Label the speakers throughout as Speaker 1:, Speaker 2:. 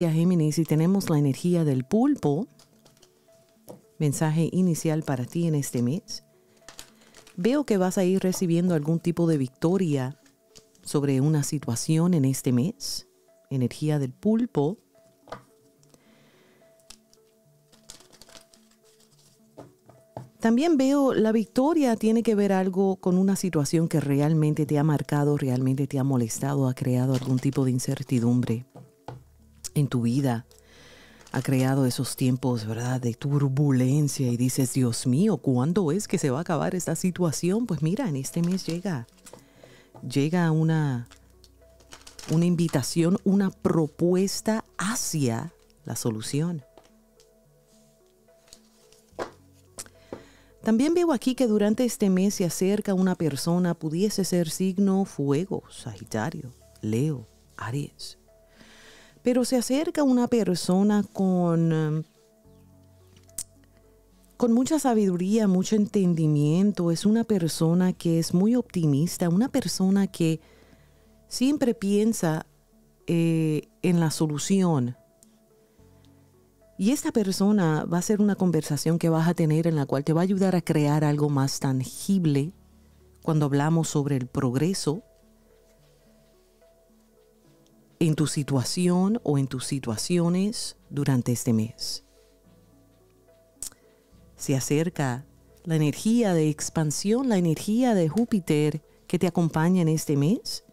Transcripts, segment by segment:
Speaker 1: Géminis y tenemos la energía del pulpo. Mensaje inicial para ti en este mes. Veo que vas a ir recibiendo algún tipo de victoria sobre una situación en este mes. Energía del pulpo. También veo la victoria tiene que ver algo con una situación que realmente te ha marcado, realmente te ha molestado, ha creado algún tipo de incertidumbre en tu vida ha creado esos tiempos, ¿verdad?, de turbulencia y dices, Dios mío, ¿cuándo es que se va a acabar esta situación? Pues mira, en este mes llega, llega una, una invitación, una propuesta hacia la solución. También veo aquí que durante este mes se acerca una persona, pudiese ser signo fuego, Sagitario, Leo, Aries pero se acerca una persona con, um, con mucha sabiduría, mucho entendimiento. Es una persona que es muy optimista, una persona que siempre piensa eh, en la solución. Y esta persona va a ser una conversación que vas a tener en la cual te va a ayudar a crear algo más tangible cuando hablamos sobre el progreso en tu situación o en tus situaciones durante este mes. Se acerca la energía de expansión, la energía de Júpiter que te acompaña en este mes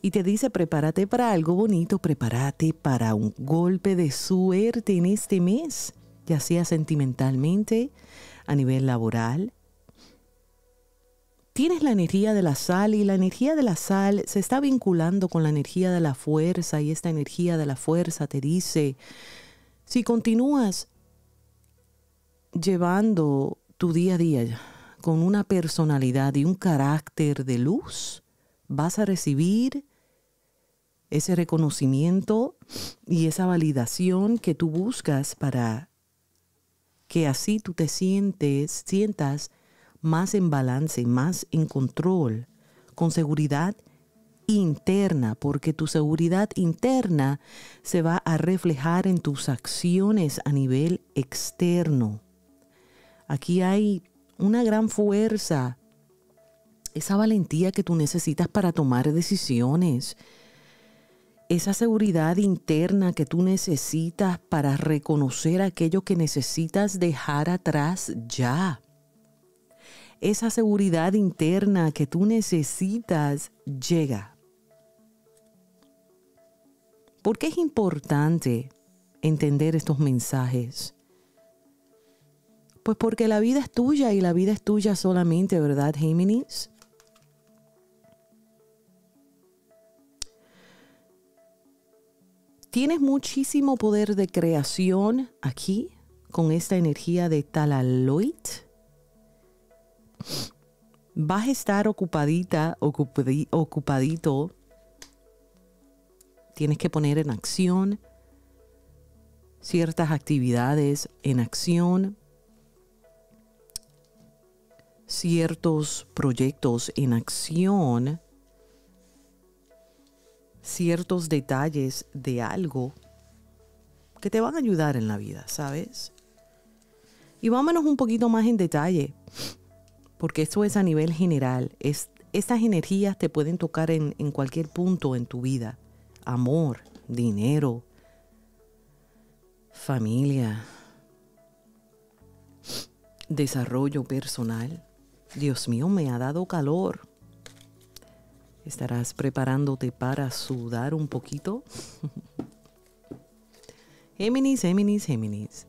Speaker 1: y te dice prepárate para algo bonito, prepárate para un golpe de suerte en este mes, ya sea sentimentalmente, a nivel laboral, tienes la energía de la sal y la energía de la sal se está vinculando con la energía de la fuerza y esta energía de la fuerza te dice, si continúas llevando tu día a día con una personalidad y un carácter de luz, vas a recibir ese reconocimiento y esa validación que tú buscas para que así tú te sientes, sientas más en balance, más en control, con seguridad interna, porque tu seguridad interna se va a reflejar en tus acciones a nivel externo. Aquí hay una gran fuerza, esa valentía que tú necesitas para tomar decisiones, esa seguridad interna que tú necesitas para reconocer aquello que necesitas dejar atrás ya esa seguridad interna que tú necesitas llega. ¿Por qué es importante entender estos mensajes? Pues porque la vida es tuya y la vida es tuya solamente, ¿verdad, Géminis? Tienes muchísimo poder de creación aquí con esta energía de Talaloid vas a estar ocupadita, ocupadito. Tienes que poner en acción ciertas actividades, en acción ciertos proyectos, en acción ciertos detalles de algo que te van a ayudar en la vida, ¿sabes? Y vámonos un poquito más en detalle porque eso es a nivel general. Es, estas energías te pueden tocar en, en cualquier punto en tu vida. Amor, dinero, familia, desarrollo personal. Dios mío, me ha dado calor. ¿Estarás preparándote para sudar un poquito? Géminis, Géminis, Géminis.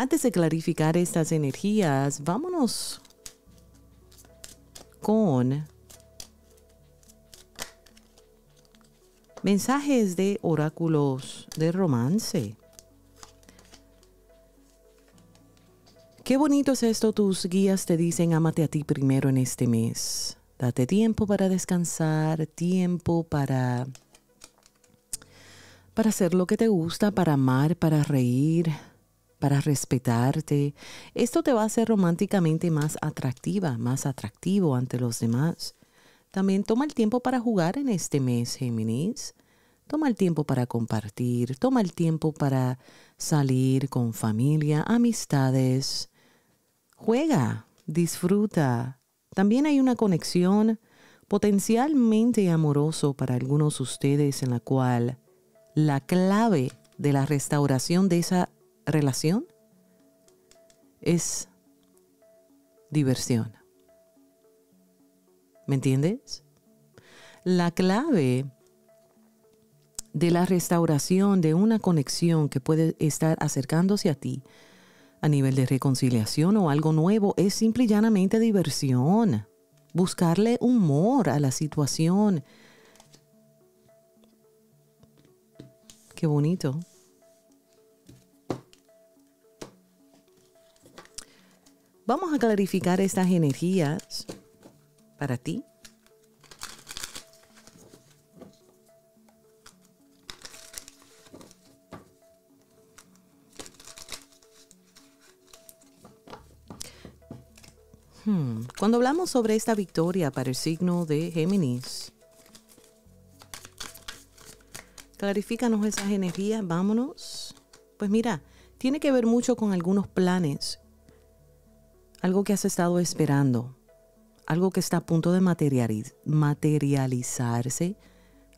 Speaker 1: Antes de clarificar estas energías, vámonos con mensajes de oráculos de romance. Qué bonito es esto, tus guías te dicen, ámate a ti primero en este mes. Date tiempo para descansar, tiempo para para hacer lo que te gusta, para amar, para reír, para respetarte. Esto te va a hacer románticamente más atractiva, más atractivo ante los demás. También toma el tiempo para jugar en este mes, Géminis. Toma el tiempo para compartir, toma el tiempo para salir con familia, amistades. Juega, disfruta. También hay una conexión potencialmente amoroso para algunos de ustedes en la cual la clave de la restauración de esa relación es diversión. ¿Me entiendes? La clave de la restauración de una conexión que puede estar acercándose a ti a nivel de reconciliación o algo nuevo es simple y llanamente diversión. Buscarle humor a la situación. Qué bonito. Vamos a clarificar estas energías para ti. Hmm, cuando hablamos sobre esta victoria para el signo de Géminis, clarifícanos esas energías, vámonos. Pues mira, tiene que ver mucho con algunos planes, algo que has estado esperando, algo que está a punto de materializarse,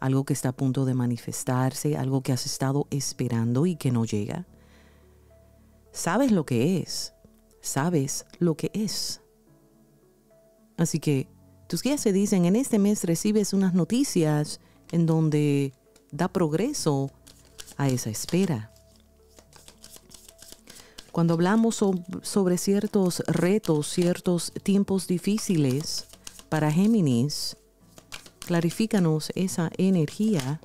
Speaker 1: algo que está a punto de manifestarse, algo que has estado esperando y que no llega. Sabes lo que es, sabes lo que es. Así que tus guías se dicen, en este mes recibes unas noticias en donde da progreso a esa espera. Cuando hablamos sobre ciertos retos, ciertos tiempos difíciles para Géminis, clarifícanos esa energía.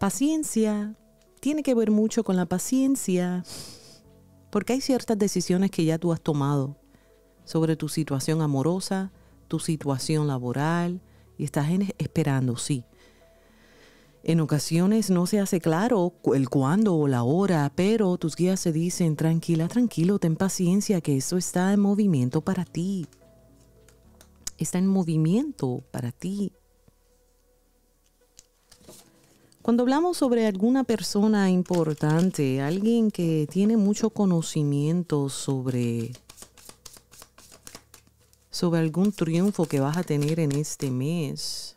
Speaker 1: Paciencia tiene que ver mucho con la paciencia, porque hay ciertas decisiones que ya tú has tomado sobre tu situación amorosa, tu situación laboral y estás esperando, sí. En ocasiones no se hace claro el cuándo o la hora, pero tus guías se dicen, tranquila, tranquilo, ten paciencia, que eso está en movimiento para ti. Está en movimiento para ti. Cuando hablamos sobre alguna persona importante, alguien que tiene mucho conocimiento sobre sobre algún triunfo que vas a tener en este mes.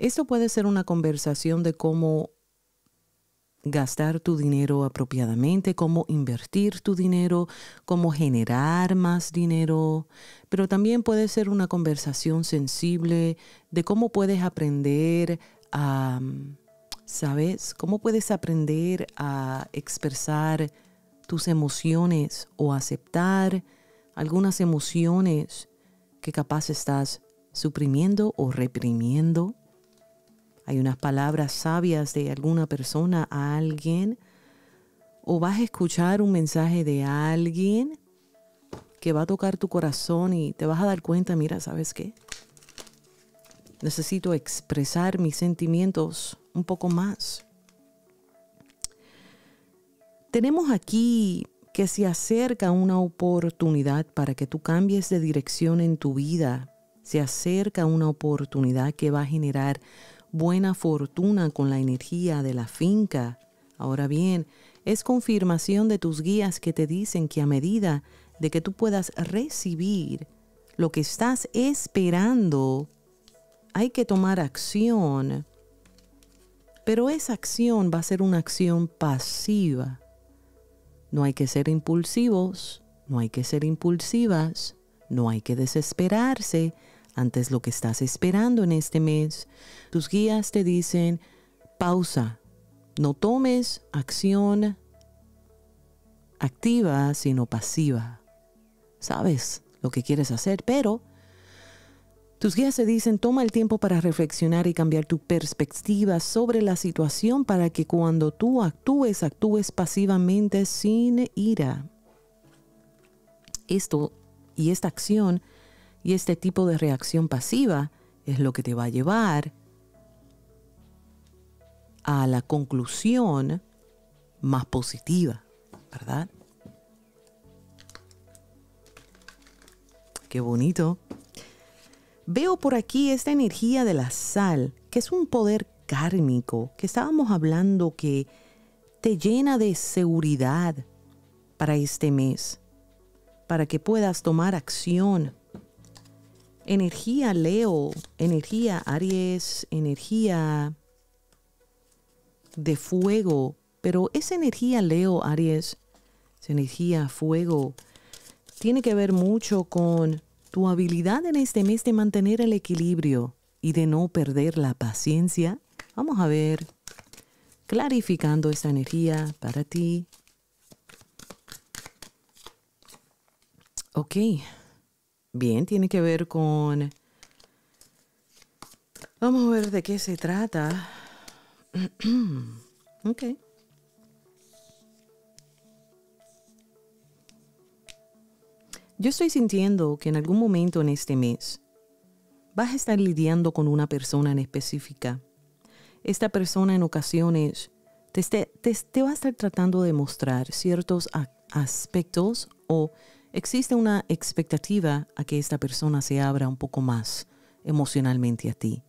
Speaker 1: Esto puede ser una conversación de cómo gastar tu dinero apropiadamente, cómo invertir tu dinero, cómo generar más dinero, pero también puede ser una conversación sensible de cómo puedes aprender a, ¿sabes? ¿Cómo puedes aprender a expresar tus emociones o aceptar algunas emociones que capaz estás suprimiendo o reprimiendo. Hay unas palabras sabias de alguna persona a alguien o vas a escuchar un mensaje de alguien que va a tocar tu corazón y te vas a dar cuenta, mira, ¿sabes qué? Necesito expresar mis sentimientos un poco más. Tenemos aquí que se acerca una oportunidad para que tú cambies de dirección en tu vida. Se acerca una oportunidad que va a generar buena fortuna con la energía de la finca. Ahora bien, es confirmación de tus guías que te dicen que a medida de que tú puedas recibir lo que estás esperando, hay que tomar acción. Pero esa acción va a ser una acción pasiva. No hay que ser impulsivos, no hay que ser impulsivas, no hay que desesperarse antes lo que estás esperando en este mes. Tus guías te dicen, pausa, no tomes acción activa, sino pasiva. Sabes lo que quieres hacer, pero tus guías se dicen, toma el tiempo para reflexionar y cambiar tu perspectiva sobre la situación para que cuando tú actúes, actúes pasivamente sin ira. Esto y esta acción y este tipo de reacción pasiva es lo que te va a llevar a la conclusión más positiva, ¿verdad? Qué bonito. Veo por aquí esta energía de la sal, que es un poder kármico, que estábamos hablando que te llena de seguridad para este mes, para que puedas tomar acción. Energía Leo, energía Aries, energía de fuego, pero esa energía Leo, Aries, esa energía fuego, tiene que ver mucho con tu habilidad en este mes de mantener el equilibrio y de no perder la paciencia. Vamos a ver, clarificando esta energía para ti. Ok, bien, tiene que ver con... Vamos a ver de qué se trata. ok. Yo estoy sintiendo que en algún momento en este mes vas a estar lidiando con una persona en específica. Esta persona en ocasiones te, te, va a estar tratando de mostrar ciertos aspectos o existe una expectativa a que esta persona se abra un poco más emocionalmente a ti.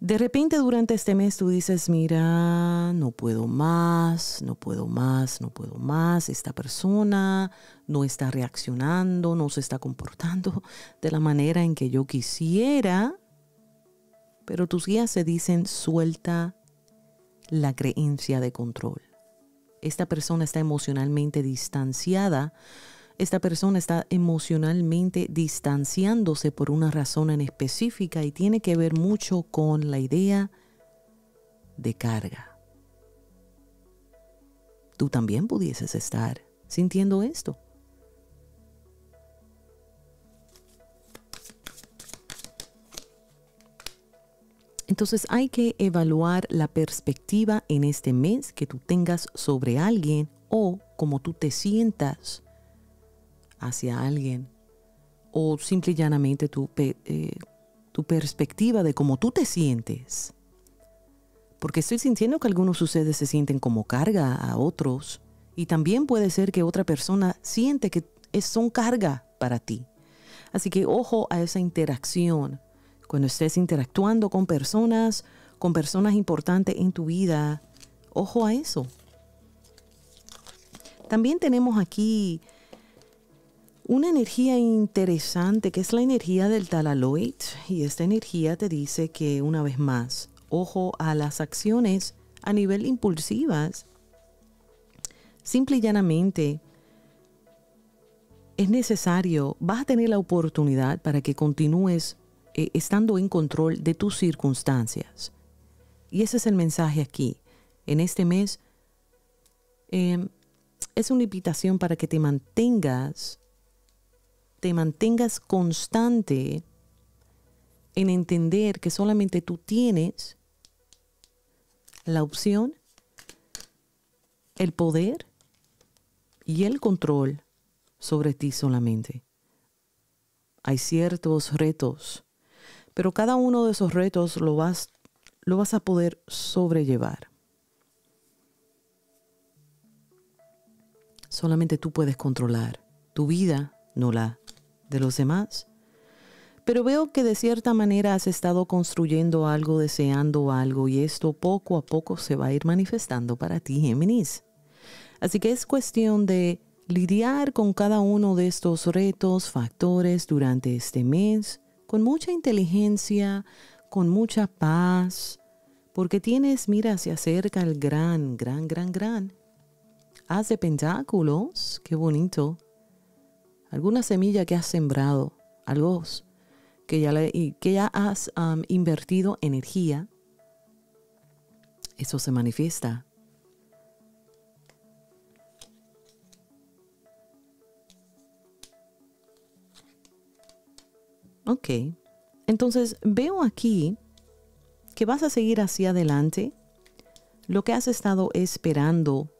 Speaker 1: De repente durante este mes tú dices, mira, no puedo más, no puedo más, no puedo más. Esta persona no está reaccionando, no se está comportando de la manera en que yo quisiera. Pero tus guías se dicen, suelta la creencia de control. Esta persona está emocionalmente distanciada esta persona está emocionalmente distanciándose por una razón en específica y tiene que ver mucho con la idea de carga. Tú también pudieses estar sintiendo esto. Entonces hay que evaluar la perspectiva en este mes que tú tengas sobre alguien o cómo tú te sientas hacia alguien o simple y llanamente tu, eh, tu perspectiva de cómo tú te sientes. Porque estoy sintiendo que algunos de ustedes se sienten como carga a otros y también puede ser que otra persona siente que son carga para ti. Así que ojo a esa interacción. Cuando estés interactuando con personas, con personas importantes en tu vida, ojo a eso. También tenemos aquí una energía interesante que es la energía del talaloid y esta energía te dice que una vez más, ojo a las acciones a nivel impulsivas. Simple y llanamente es necesario, vas a tener la oportunidad para que continúes eh, estando en control de tus circunstancias. Y ese es el mensaje aquí. En este mes em, es una invitación para que te mantengas te mantengas constante en entender que solamente tú tienes la opción, el poder y el control sobre ti solamente. Hay ciertos retos, pero cada uno de esos retos lo vas, lo vas a poder sobrellevar. Solamente tú puedes controlar tu vida, no la de los demás. Pero veo que de cierta manera has estado construyendo algo, deseando algo, y esto poco a poco se va a ir manifestando para ti, Géminis. Así que es cuestión de lidiar con cada uno de estos retos, factores durante este mes, con mucha inteligencia, con mucha paz, porque tienes, mira, se acerca el gran, gran, gran, gran. Haz de pentáculos, qué bonito alguna semilla que has sembrado, algo que ya, que ya has invertido energía, eso se manifiesta. Ok, entonces veo aquí que vas a seguir hacia adelante lo que has estado esperando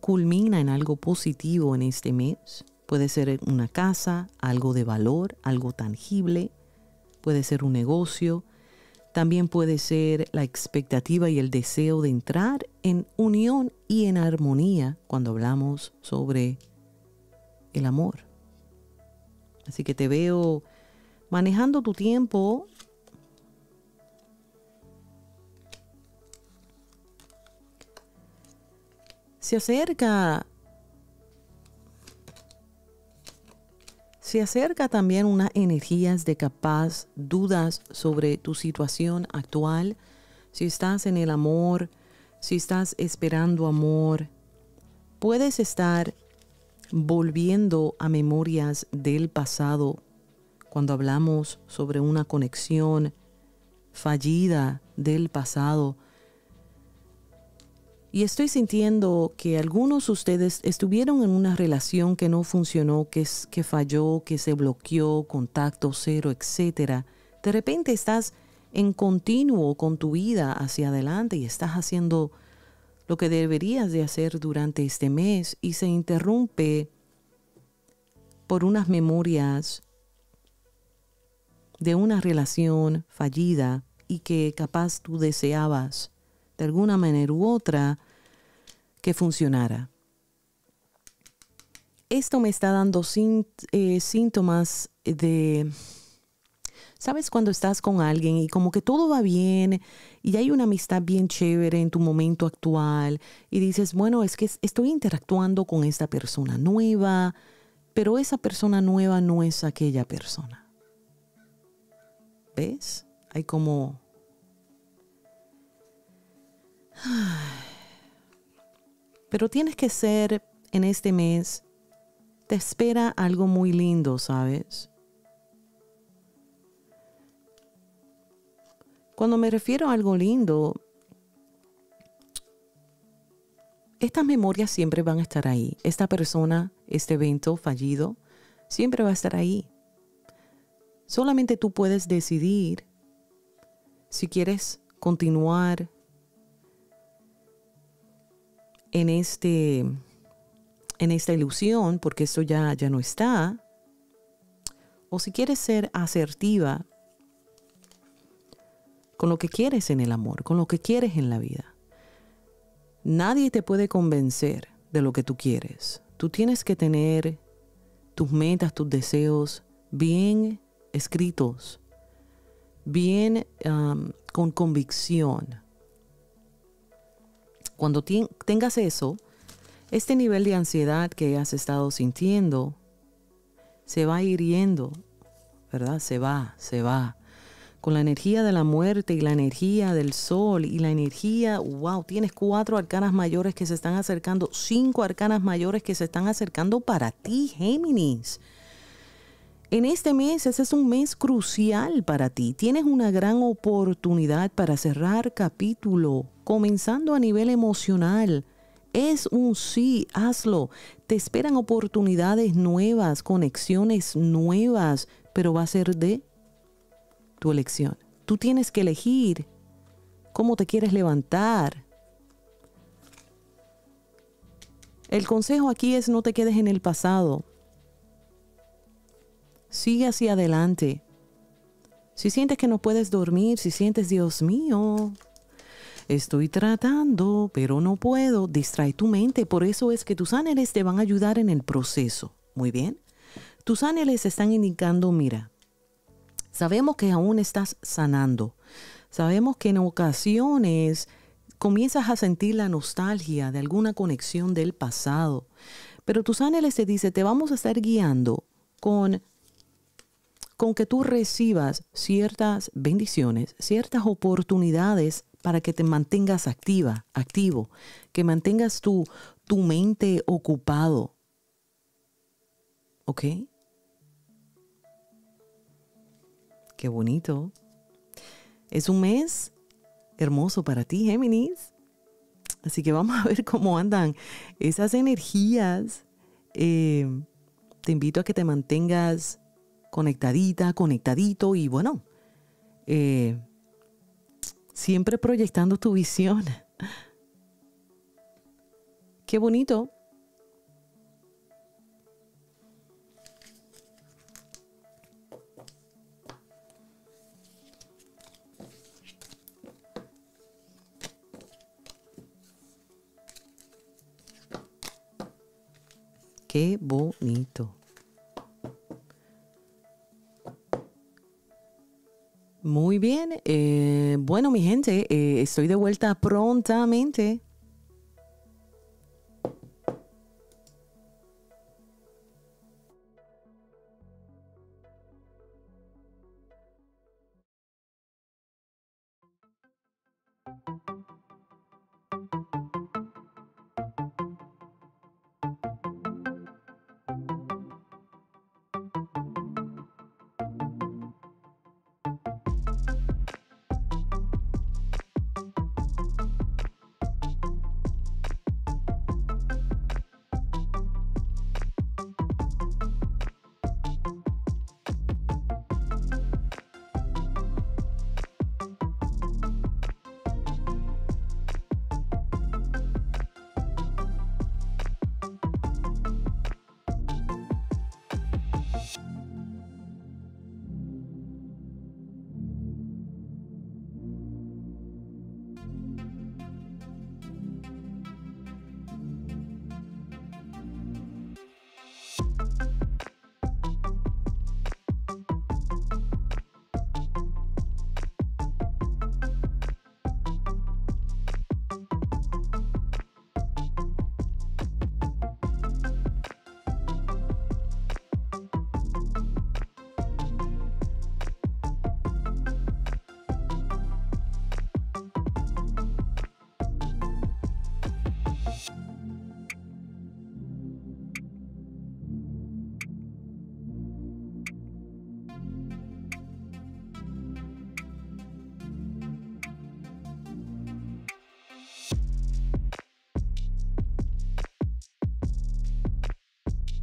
Speaker 1: culmina en algo positivo en este mes. Puede ser una casa, algo de valor, algo tangible. Puede ser un negocio. También puede ser la expectativa y el deseo de entrar en unión y en armonía cuando hablamos sobre el amor. Así que te veo manejando tu tiempo. Se acerca se acerca también unas energías de capaz, dudas sobre tu situación actual, si estás en el amor, si estás esperando amor, puedes estar volviendo a memorias del pasado cuando hablamos sobre una conexión fallida del pasado y estoy sintiendo que algunos de ustedes estuvieron en una relación que no funcionó, que, que falló, que se bloqueó, contacto cero, etc. De repente estás en continuo con tu vida hacia adelante y estás haciendo lo que deberías de hacer durante este mes y se interrumpe por unas memorias de una relación fallida y que capaz tú deseabas de alguna manera u otra que funcionara. Esto me está dando eh, síntomas de, ¿sabes? Cuando estás con alguien y como que todo va bien y hay una amistad bien chévere en tu momento actual y dices, bueno, es que estoy interactuando con esta persona nueva, pero esa persona nueva no es aquella persona. ¿Ves? Hay como pero tienes que ser en este mes, te espera algo muy lindo, ¿sabes? Cuando me refiero a algo lindo, estas memorias siempre van a estar ahí. Esta persona, este evento fallido, siempre va a estar ahí. Solamente tú puedes decidir si quieres continuar en, este, en esta ilusión, porque esto ya, ya no está, o si quieres ser asertiva con lo que quieres en el amor, con lo que quieres en la vida. Nadie te puede convencer de lo que tú quieres. Tú tienes que tener tus metas, tus deseos bien escritos, bien con convicción cuando tengas eso, este nivel de ansiedad que has estado sintiendo se va hiriendo, ¿verdad? Se va, se va. Con la energía de la muerte y la energía del sol y la energía, wow, tienes cuatro arcanas mayores que se están acercando, cinco arcanas mayores que se están acercando para ti, Géminis. En este mes, ese es un mes crucial para ti. Tienes una gran oportunidad para cerrar capítulo, comenzando a nivel emocional. Es un sí, hazlo. Te esperan oportunidades nuevas, conexiones nuevas, pero va a ser de tu elección. Tú tienes que elegir cómo te quieres levantar. El consejo aquí es no te quedes en el pasado. Sigue hacia adelante. Si sientes que no puedes dormir, si sientes, Dios mío, estoy tratando, pero no puedo, distrae tu mente. Por eso es que tus ángeles te van a ayudar en el proceso. Muy bien. Tus ángeles están indicando, mira, sabemos que aún estás sanando. Sabemos que en ocasiones comienzas a sentir la nostalgia de alguna conexión del pasado. Pero tus ángeles te dicen, te vamos a estar guiando con con que tú recibas ciertas bendiciones, ciertas oportunidades para que te mantengas activa, activo, que mantengas tu, tu mente ocupado. ¿Ok? Qué bonito. Es un mes hermoso para ti, Géminis. Así que vamos a ver cómo andan esas energías. Eh, te invito a que te mantengas conectadita, conectadito y bueno, eh, siempre proyectando tu visión. Qué bonito. Qué bonito. Muy bien. Eh, bueno, mi gente, eh, estoy de vuelta prontamente